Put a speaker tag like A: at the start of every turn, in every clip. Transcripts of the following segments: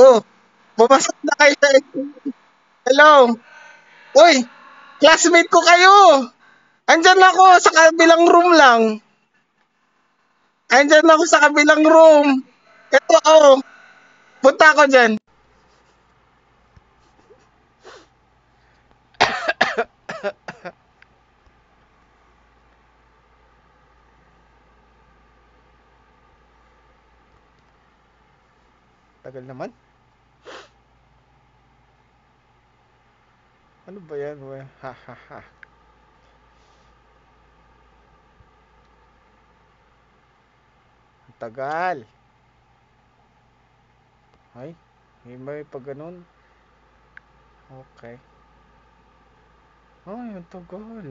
A: oh, pumasok na kayo sa Hello. Uy, classmate ko kayo. Andyan ako sa kabilang room lang. Andyan ako sa kabilang room. Ito ako. Punta ako dyan. Tagal naman. Ano ba yan? Ha ha ha. Ang tagal. Ay, may may pa ganun. Okay. Ay, ang tagal.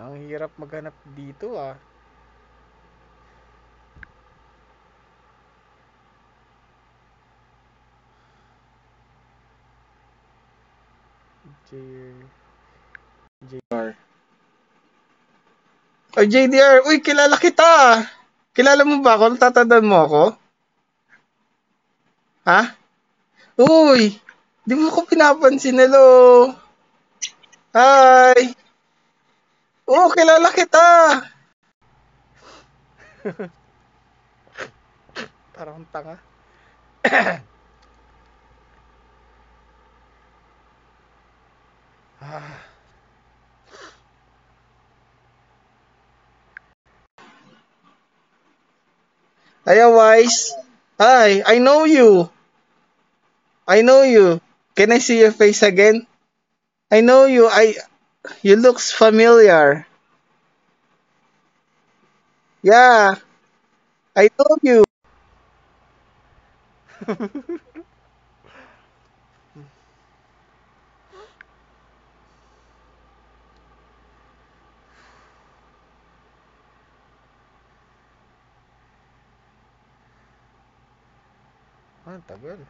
A: Ang hirap maghanap dito ah. J JR Ay, JDR, uy, kilala kita. Kilala mo ba ako? Tatandaan mo ako? Ha? Uy, di mo ko pinapansin. Hello. Hi. Oo, kilala kita. Parang tanga. ah. Hi, Wise. Hi, I know you. I know you. Can I see your face again? I know you. I you looks familiar. Yeah. I know you. ah, ang tagal.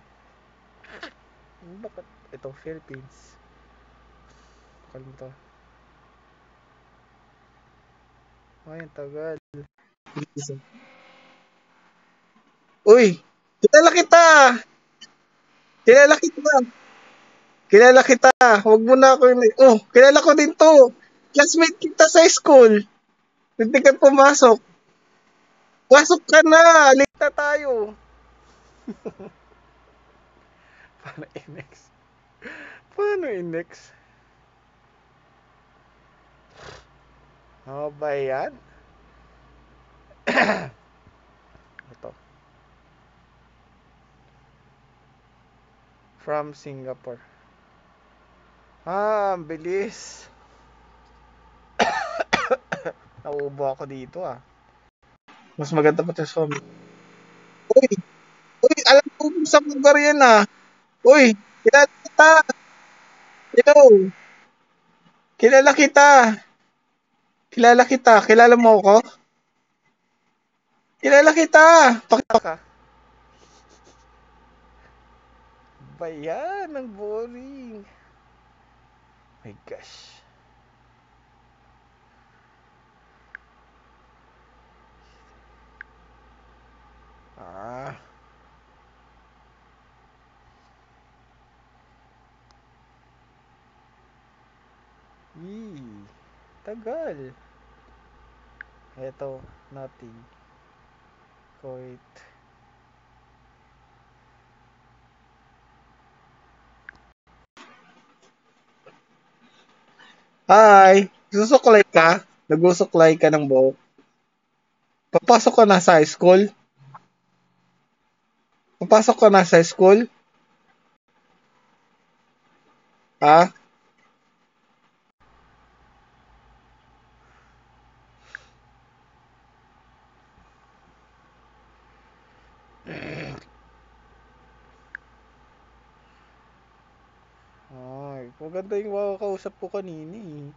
A: Bakit ito Philippines? Kalimutan. Ay, ang tagal. Uy, kilala kita. Kilala kita. Kilala kita. Huwag mo na ako. Oh, kilala ko din to. Classmate kita sa school. Hindi ka pumasok. Pasok ka na. Late tayo. Paano i-next? Paano i-next? Ano ba yan? Ito. From Singapore. Ah, bilis. Nauubo ako dito ah. Mas maganda pa sa Uy! Uy, alam ko kung sa lugar yan ah. Uy, kilala kita. Hello. Kilala kita. Kilala kita. Kilala mo ako? Kilala kita. Pakita ka. Ba yan? Ang boring. My gosh. Ah. Yee. Tagal. Ito, nothing. Kuwait. Hi! Susuklay ka? Nagusuklay ka ng buhok? Papasok ka na sa high school? Papasok ka na sa school? Ha? Ay, maganda yung makakausap ko kanina eh.